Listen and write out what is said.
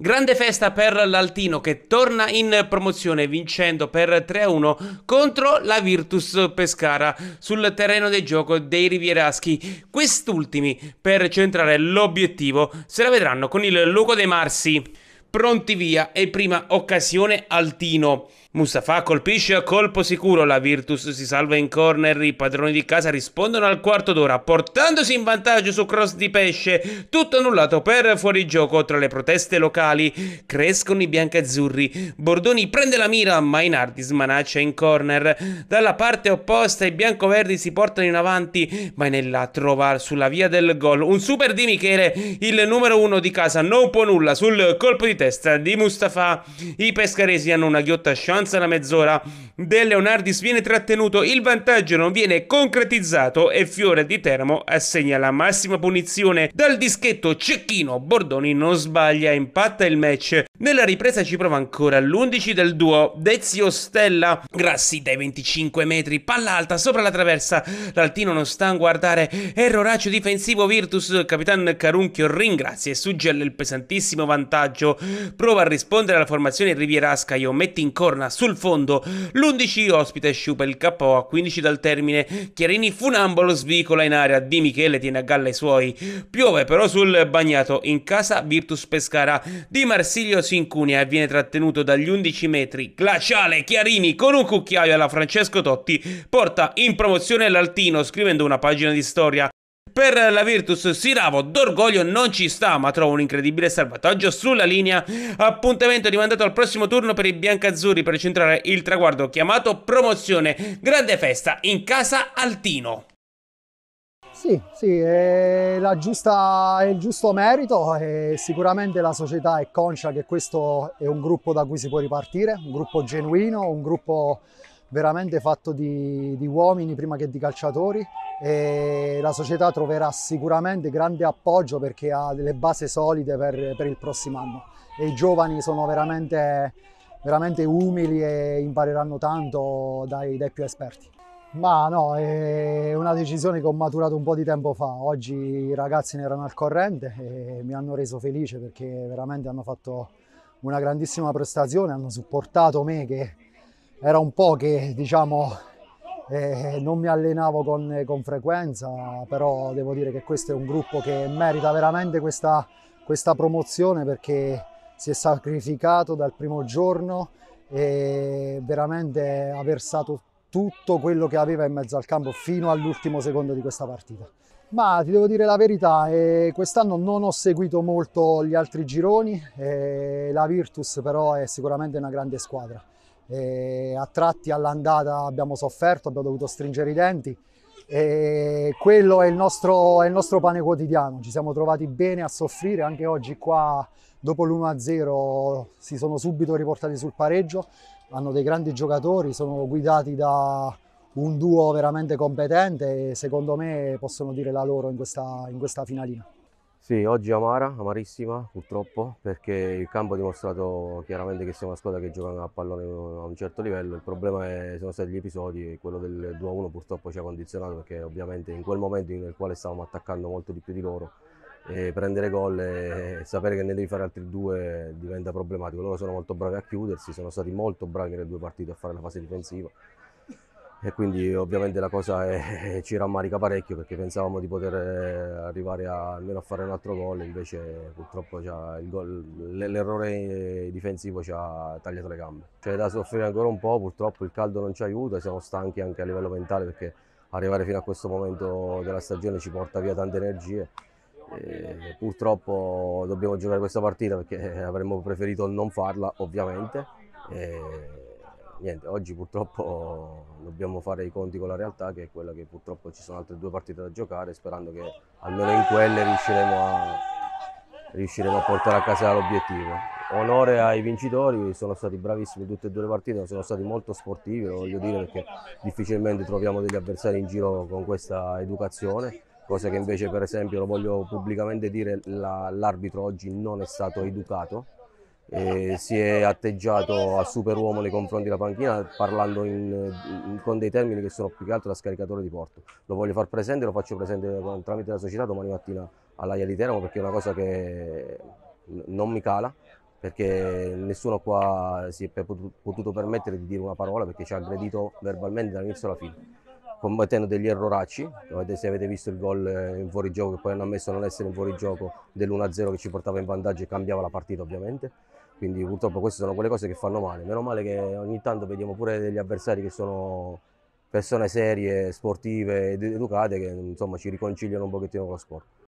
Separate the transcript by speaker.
Speaker 1: Grande festa per l'Altino che torna in promozione vincendo per 3-1 contro la Virtus Pescara sul terreno del gioco dei Rivieraschi. Quest'ultimi, per centrare l'obiettivo, se la vedranno con il Luco De Marsi. Pronti via e prima occasione Altino. Mustafa colpisce a colpo sicuro, la Virtus si salva in corner, i padroni di casa rispondono al quarto d'ora, portandosi in vantaggio su cross di pesce, tutto annullato per fuorigioco tra le proteste locali, crescono i biancazzurri, Bordoni prende la mira, Mainardi smanaccia in corner, dalla parte opposta i biancoverdi si portano in avanti, Mainella trova sulla via del gol. Un super di Michele, il numero uno di casa non può nulla sul colpo di testa di Mustafa, i pescaresi hanno una ghiotta chance avanza la mezz'ora, De Leonardis viene trattenuto, il vantaggio non viene concretizzato e Fiore di Teramo assegna la massima punizione. Dal dischetto cecchino Bordoni non sbaglia, impatta il match. Nella ripresa ci prova ancora l'11 del duo Dezio Stella. Grassi dai 25 metri, palla alta sopra la traversa. L'Altino non sta a guardare, erroraccio difensivo Virtus. Capitan Carunchio ringrazia e suggella il pesantissimo vantaggio. Prova a rispondere alla formazione rivierasca, io metti in corna sul fondo. L'11 ospite sciupa il KO a 15 dal termine. Chiarini funambolo svicola in area. Di Michele tiene a galla i suoi. Piove però sul bagnato in casa Virtus Pescara. Di Marsilio si incunia e viene trattenuto dagli 11 metri. Glaciale Chiarini con un cucchiaio alla Francesco Totti porta in promozione l'Altino scrivendo una pagina di storia. Per la Virtus Siravo d'orgoglio non ci sta, ma trova un incredibile salvataggio sulla linea. Appuntamento rimandato al prossimo turno per i biancazzurri per centrare il traguardo chiamato promozione. Grande festa in casa Altino.
Speaker 2: Sì, sì, è, giusta, è il giusto merito e sicuramente la società è conscia che questo è un gruppo da cui si può ripartire, un gruppo genuino, un gruppo veramente fatto di, di uomini prima che di calciatori e la società troverà sicuramente grande appoggio perché ha delle basi solide per, per il prossimo anno e i giovani sono veramente, veramente umili e impareranno tanto dai, dai più esperti. Ma no, è una decisione che ho maturato un po' di tempo fa. Oggi i ragazzi ne erano al corrente e mi hanno reso felice perché veramente hanno fatto una grandissima prestazione, hanno supportato me che era un po' che diciamo eh, non mi allenavo con, con, frequenza, però devo dire che questo è un gruppo che merita veramente questa, questa promozione perché si è sacrificato dal primo giorno e veramente ha versato tutto quello che aveva in mezzo al campo fino all'ultimo secondo di questa partita. Ma ti devo dire la verità, eh, quest'anno non ho seguito molto gli altri gironi, eh, la Virtus però è sicuramente una grande squadra. E a tratti all'andata abbiamo sofferto, abbiamo dovuto stringere i denti e quello è il, nostro, è il nostro pane quotidiano. Ci siamo trovati bene a soffrire, anche oggi qua dopo l'1-0 si sono subito riportati sul pareggio, hanno dei grandi giocatori, sono guidati da un duo veramente competente e secondo me possono dire la loro in questa, in questa finalina.
Speaker 3: Sì, oggi amara, amarissima purtroppo, perché il campo ha dimostrato chiaramente che siamo una squadra che gioca a pallone a un certo livello, il problema è, sono stati gli episodi e quello del 2-1 purtroppo ci ha condizionato perché ovviamente in quel momento nel quale stavamo attaccando molto di più di loro, prendere gol e sapere che ne devi fare altri due diventa problematico. Loro sono molto bravi a chiudersi, sono stati molto bravi nelle due partite a fare la fase difensiva e quindi ovviamente la cosa è, ci rammarica parecchio perché pensavamo di poter eh, arrivare a, almeno a fare un altro gol invece purtroppo l'errore difensivo ci ha tagliato le gambe. C'è da soffrire ancora un po' purtroppo il caldo non ci aiuta siamo stanchi anche a livello mentale perché arrivare fino a questo momento della stagione ci porta via tante energie. E purtroppo dobbiamo giocare questa partita perché avremmo preferito non farla ovviamente. E niente, oggi purtroppo dobbiamo fare i conti con la realtà che è quella che purtroppo ci sono altre due partite da giocare sperando che almeno in quelle riusciremo a, riusciremo a portare a casa l'obiettivo. Onore ai vincitori, sono stati bravissimi tutte e due le partite, sono stati molto sportivi, lo voglio dire perché difficilmente troviamo degli avversari in giro con questa educazione, cosa che invece per esempio, lo voglio pubblicamente dire, l'arbitro oggi non è stato educato, e si è atteggiato a superuomo nei confronti della panchina parlando in, in, con dei termini che sono più che altro da scaricatore di porto. Lo voglio far presente, lo faccio presente tramite la società domani mattina all'Aia di Teramo perché è una cosa che non mi cala perché nessuno qua si è potuto permettere di dire una parola perché ci ha aggredito verbalmente dall'inizio alla fine, commettendo degli erroracci, se avete visto il gol in fuorigioco che poi hanno ammesso non essere in fuorigioco dell'1-0 che ci portava in vantaggio e cambiava la partita ovviamente, quindi purtroppo queste sono quelle cose che fanno male, meno male che ogni tanto vediamo pure degli avversari che sono persone serie, sportive ed educate che insomma ci riconciliano un pochettino con lo sport.